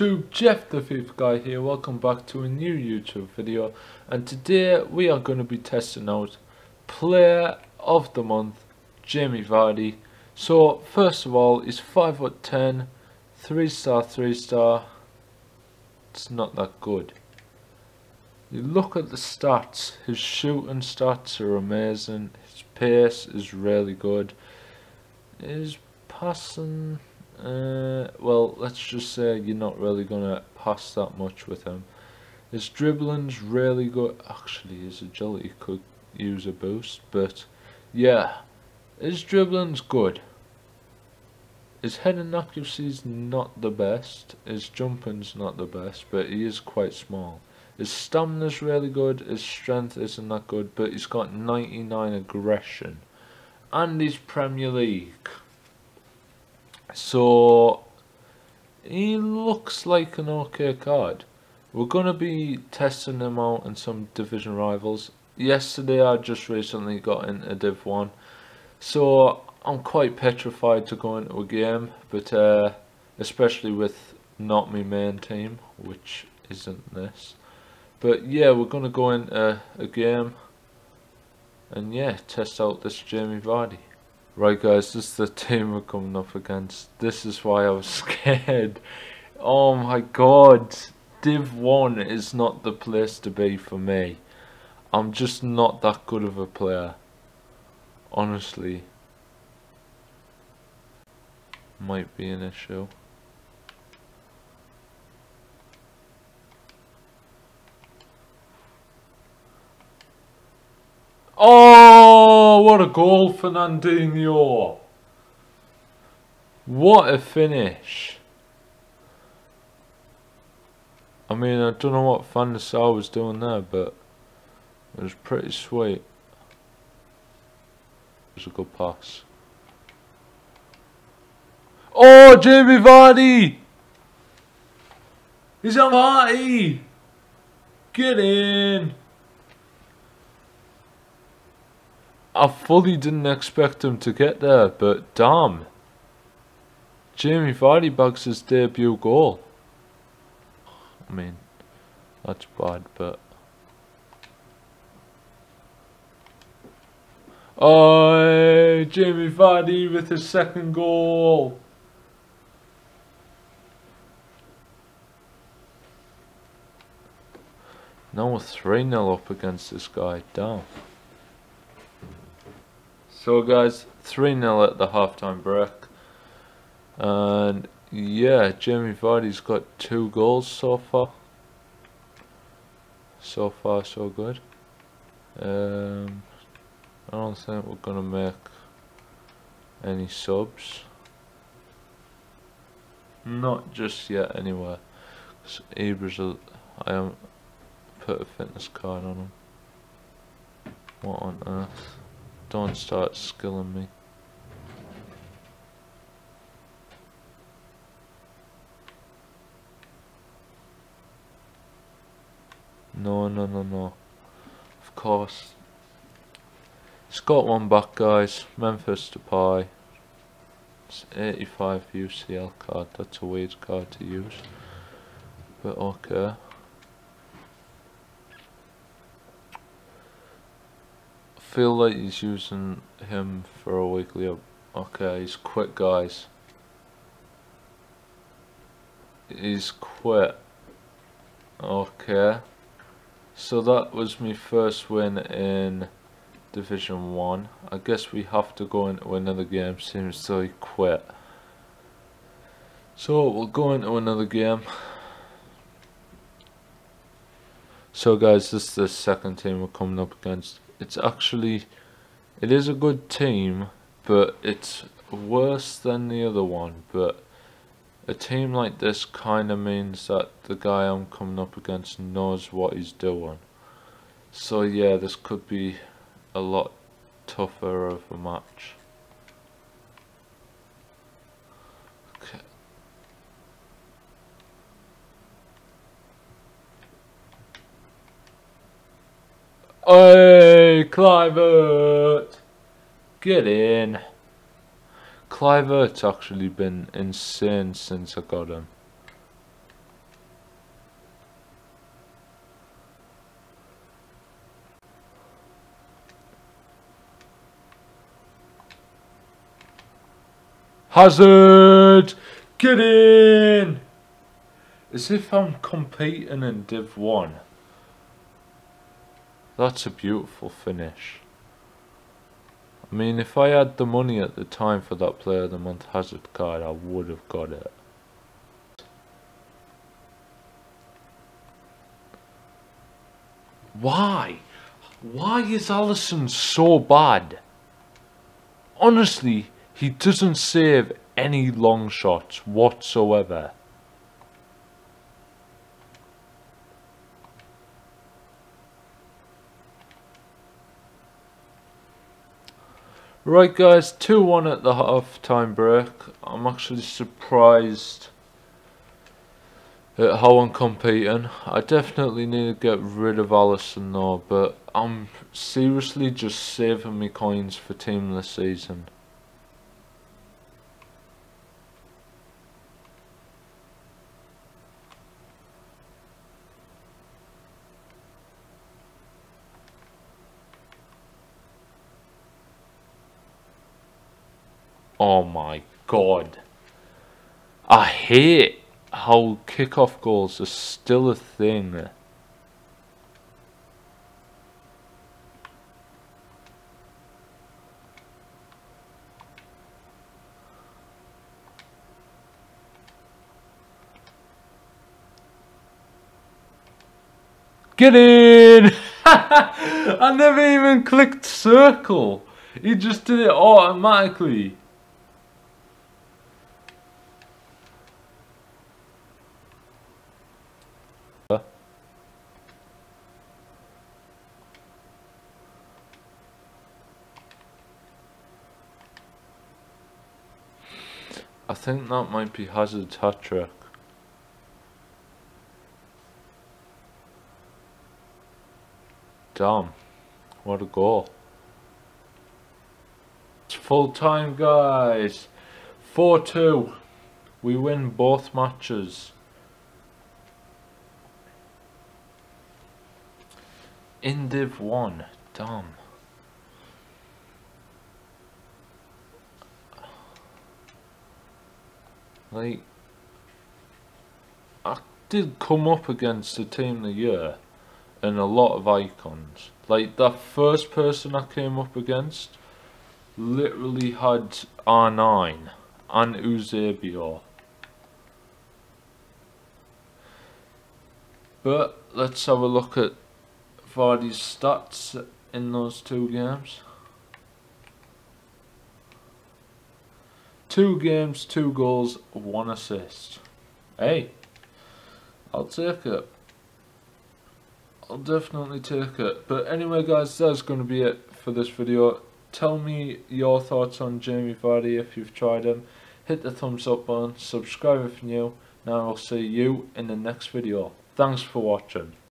YouTube, Jeff the FIFA Guy here, welcome back to a new YouTube video. And today we are going to be testing out Player of the Month, Jamie Vardy. So first of all, he's 5 foot 10, 3 star, 3 star, it's not that good. You look at the stats, his shooting stats are amazing, his pace is really good, his passing uh, well, let's just say you're not really going to pass that much with him. His dribbling's really good. Actually, his agility could use a boost, but yeah, his dribbling's good. His heading accuracy's not the best. His jumping's not the best, but he is quite small. His stamina's really good. His strength isn't that good, but he's got 99 aggression. And he's Premier League. So he looks like an okay card. We're going to be testing him out in some division rivals. Yesterday I just recently got into Div 1. So I'm quite petrified to go into a game. But uh, especially with not my main team, which isn't this. But yeah, we're going to go into a game. And yeah, test out this Jamie Vardy. Right guys, this is the team we're coming up against. This is why I was scared. Oh my god. Div 1 is not the place to be for me. I'm just not that good of a player. Honestly. Might be an issue. Oh, what a goal, Fernandinho. What a finish. I mean, I don't know what Van der Sar was doing there, but it was pretty sweet. It was a good pass. Oh, Jamie Vardy! He's on Vardy! Get in! I fully didn't expect him to get there, but damn. Jamie Vardy bags his debut goal. I mean, that's bad, but... Oh, Jamie Vardy with his second goal. Now we're 3-0 up against this guy, damn. So guys, 3-0 at the halftime break. And yeah, Jamie Vardy's got two goals so far. So far so good. Um, I don't think we're gonna make any subs. Not just yet anyway. Cause Ibra, I am put a fitness card on him. What on earth? Don't start skilling me. No, no, no, no. Of course. It's got one back, guys. Memphis to Depay. It's 85 UCL card. That's a weird card to use. But okay. Feel like he's using him for a weekly up. Okay, he's quit, guys. He's quit. Okay. So that was my first win in Division 1. I guess we have to go into another game since he quit. So we'll go into another game. So guys, this is the second team we're coming up against it's actually it is a good team but it's worse than the other one. But a team like this kind of means that the guy I'm coming up against knows what he's doing. So yeah this could be a lot tougher of a match. Hey, uh, Kluivert! Get in! Kluivert's actually been insane since I got him. Hazard! Get in! As if I'm competing in Div 1. That's a beautiful finish. I mean, if I had the money at the time for that Player of the Month Hazard card, I would have got it. Why? Why is Alisson so bad? Honestly, he doesn't save any long shots whatsoever. Right guys, 2-1 at the half time break. I'm actually surprised at how I'm competing. I definitely need to get rid of Alisson though, but I'm seriously just saving me coins for team this season. Oh my god. I hate how kickoff goals are still a thing. Get in! I never even clicked circle. He just did it automatically. I think that might be Hazard's hat trick. Damn, what a goal. It's full time guys. 4-2. We win both matches. In Div 1. Damn. Like, I did come up against a team of the year and a lot of icons. Like, the first person I came up against literally had R9 and Eusebio. But let's have a look at Vardy's stats in those two games. Two games, two goals, one assist. Hey, I'll take it. I'll definitely take it. But anyway guys, that's going to be it for this video. Tell me your thoughts on Jamie Vardy if you've tried him. Hit the thumbs up button, subscribe if you're new. Now I'll see you in the next video. Thanks for watching.